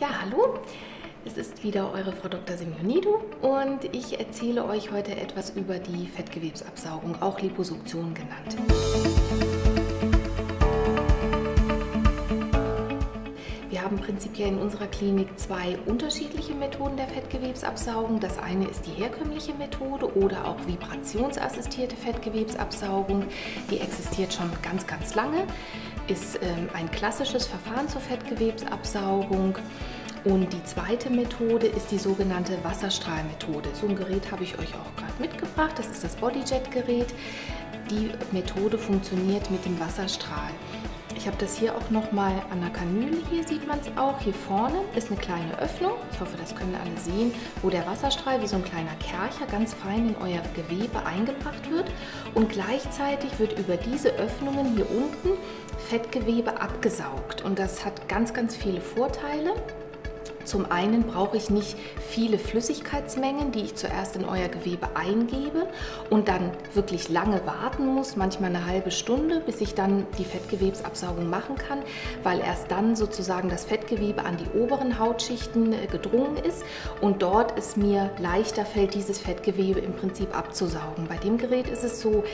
Ja, hallo. Es ist wieder eure Frau Dr. Simeonido und ich erzähle euch heute etwas über die Fettgewebsabsaugung, auch Liposuktion genannt. Wir haben prinzipiell in unserer Klinik zwei unterschiedliche Methoden der Fettgewebsabsaugung. Das eine ist die herkömmliche Methode oder auch vibrationsassistierte Fettgewebsabsaugung. Die existiert schon ganz, ganz lange, ist ähm, ein klassisches Verfahren zur Fettgewebsabsaugung. Und die zweite Methode ist die sogenannte Wasserstrahlmethode. So ein Gerät habe ich euch auch gerade mitgebracht. Das ist das Bodyjet-Gerät. Die Methode funktioniert mit dem Wasserstrahl. Ich habe das hier auch nochmal an der Kanüle, hier sieht man es auch. Hier vorne ist eine kleine Öffnung, ich hoffe, das können alle sehen, wo der Wasserstrahl wie so ein kleiner Kercher ganz fein in euer Gewebe eingebracht wird. Und gleichzeitig wird über diese Öffnungen hier unten Fettgewebe abgesaugt. Und das hat ganz, ganz viele Vorteile. Zum einen brauche ich nicht viele Flüssigkeitsmengen, die ich zuerst in euer Gewebe eingebe und dann wirklich lange warten muss, manchmal eine halbe Stunde, bis ich dann die Fettgewebsabsaugung machen kann, weil erst dann sozusagen das Fettgewebe an die oberen Hautschichten äh, gedrungen ist und dort es mir leichter fällt, dieses Fettgewebe im Prinzip abzusaugen. Bei dem Gerät ist es so,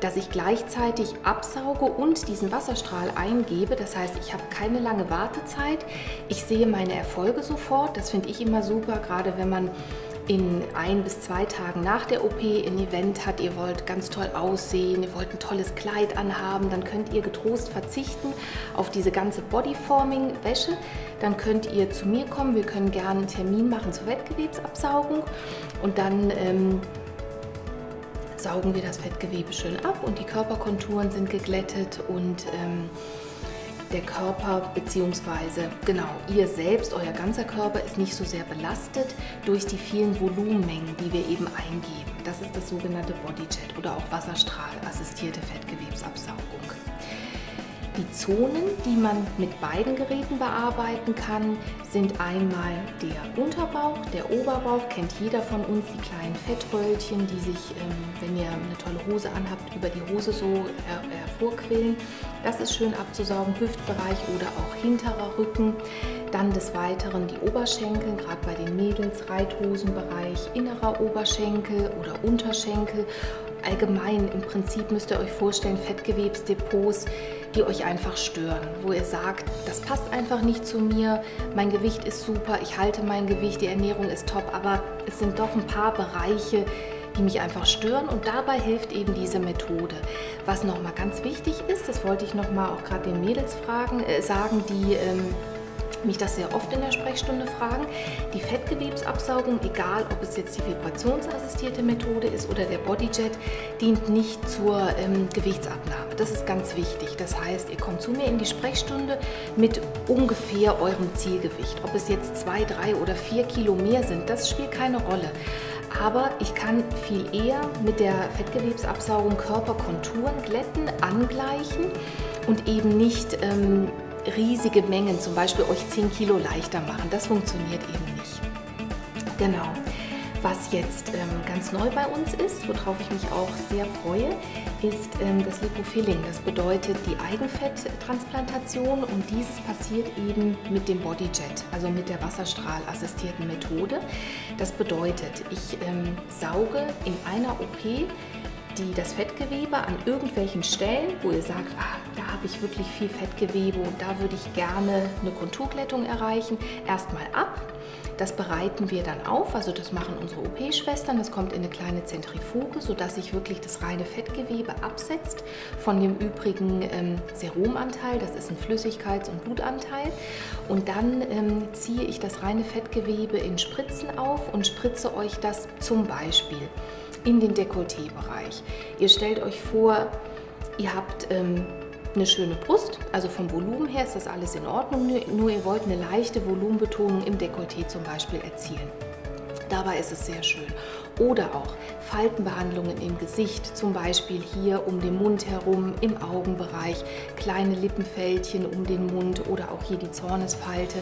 dass ich gleichzeitig absauge und diesen Wasserstrahl eingebe. Das heißt, ich habe keine lange Wartezeit. Ich sehe meine Erfolge so sofort. Das finde ich immer super, gerade wenn man in ein bis zwei Tagen nach der OP ein Event hat, ihr wollt ganz toll aussehen, ihr wollt ein tolles Kleid anhaben, dann könnt ihr getrost verzichten auf diese ganze Bodyforming-Wäsche. Dann könnt ihr zu mir kommen, wir können gerne einen Termin machen zur Fettgewebsabsaugung und dann ähm, saugen wir das Fettgewebe schön ab und die Körperkonturen sind geglättet und ähm, der Körper bzw. genau ihr selbst, euer ganzer Körper ist nicht so sehr belastet durch die vielen Volumenmengen, die wir eben eingeben. Das ist das sogenannte Bodyjet oder auch Wasserstrahlassistierte Fettgewebsabsaugung. Die Zonen, die man mit beiden Geräten bearbeiten kann, sind einmal der Unterbauch, der Oberbauch, kennt jeder von uns, die kleinen Fettröllchen, die sich, ähm, wenn ihr eine tolle Hose anhabt, über die Hose so hervorquillen. Das ist schön abzusaugen, Hüftbereich oder auch hinterer Rücken. Dann des Weiteren die Oberschenkel, gerade bei den Mädels, Reithosenbereich, innerer Oberschenkel oder Unterschenkel. Allgemein im Prinzip müsst ihr euch vorstellen, Fettgewebsdepots, die euch einfach stören, wo ihr sagt, das passt einfach nicht zu mir, mein Gewicht ist super, ich halte mein Gewicht, die Ernährung ist top, aber es sind doch ein paar Bereiche, die mich einfach stören und dabei hilft eben diese Methode. Was nochmal ganz wichtig ist, das wollte ich nochmal auch gerade den Mädels fragen, äh, sagen, die ähm, mich das sehr oft in der Sprechstunde fragen. Die Fettgewebsabsaugung, egal ob es jetzt die vibrationsassistierte Methode ist oder der Bodyjet, dient nicht zur ähm, Gewichtsabnahme. Das ist ganz wichtig. Das heißt, ihr kommt zu mir in die Sprechstunde mit ungefähr eurem Zielgewicht. Ob es jetzt zwei, drei oder vier Kilo mehr sind, das spielt keine Rolle. Aber ich kann viel eher mit der Fettgewebsabsaugung Körperkonturen glätten, angleichen und eben nicht ähm, riesige Mengen, zum Beispiel euch 10 Kilo leichter machen. Das funktioniert eben nicht. Genau. Was jetzt ähm, ganz neu bei uns ist, worauf ich mich auch sehr freue, ist ähm, das Lipofilling. Das bedeutet die Eigenfetttransplantation und dieses passiert eben mit dem Bodyjet, also mit der wasserstrahlassistierten Methode. Das bedeutet, ich ähm, sauge in einer OP die, das Fettgewebe an irgendwelchen Stellen, wo ihr sagt, ah, da habe ich wirklich viel Fettgewebe und da würde ich gerne eine Konturglättung erreichen, erstmal ab. Das bereiten wir dann auf, also das machen unsere OP-Schwestern. Das kommt in eine kleine Zentrifuge, sodass sich wirklich das reine Fettgewebe absetzt von dem übrigen ähm, Serumanteil, das ist ein Flüssigkeits- und Blutanteil. Und dann ähm, ziehe ich das reine Fettgewebe in Spritzen auf und spritze euch das zum Beispiel in den Dekolleté-Bereich. Ihr stellt euch vor, ihr habt ähm, eine schöne Brust, also vom Volumen her ist das alles in Ordnung, nur ihr wollt eine leichte Volumenbetonung im Dekolleté zum Beispiel erzielen. Dabei ist es sehr schön. Oder auch Faltenbehandlungen im Gesicht, zum Beispiel hier um den Mund herum, im Augenbereich, kleine Lippenfältchen um den Mund oder auch hier die Zornesfalte,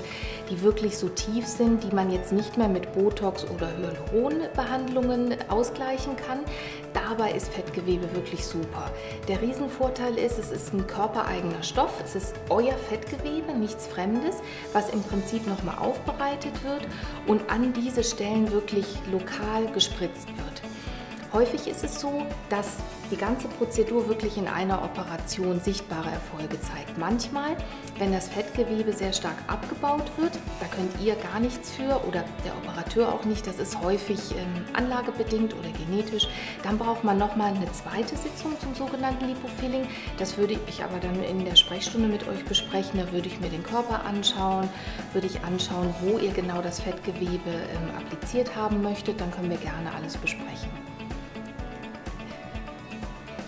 die wirklich so tief sind, die man jetzt nicht mehr mit Botox oder Hyaluronbehandlungen ausgleichen kann. Da Dabei ist Fettgewebe wirklich super. Der Riesenvorteil ist, es ist ein körpereigener Stoff, es ist euer Fettgewebe, nichts Fremdes, was im Prinzip nochmal aufbereitet wird und an diese Stellen wirklich lokal gespritzt wird. Häufig ist es so, dass die ganze Prozedur wirklich in einer Operation sichtbare Erfolge zeigt. Manchmal, wenn das Fettgewebe sehr stark abgebaut wird, da könnt ihr gar nichts für oder der Operateur auch nicht, das ist häufig ähm, anlagebedingt oder genetisch, dann braucht man nochmal eine zweite Sitzung zum sogenannten Lipofilling. Das würde ich aber dann in der Sprechstunde mit euch besprechen. Da würde ich mir den Körper anschauen, würde ich anschauen, wo ihr genau das Fettgewebe ähm, appliziert haben möchtet. Dann können wir gerne alles besprechen.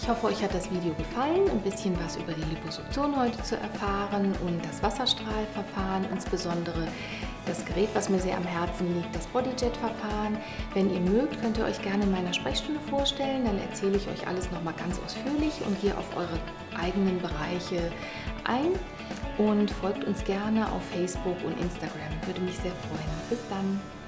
Ich hoffe, euch hat das Video gefallen, ein bisschen was über die Liposuktion heute zu erfahren und das Wasserstrahlverfahren, insbesondere das Gerät, was mir sehr am Herzen liegt, das Bodyjet-Verfahren. Wenn ihr mögt, könnt ihr euch gerne in meiner Sprechstunde vorstellen, dann erzähle ich euch alles nochmal ganz ausführlich und gehe auf eure eigenen Bereiche ein und folgt uns gerne auf Facebook und Instagram. Würde mich sehr freuen. Bis dann!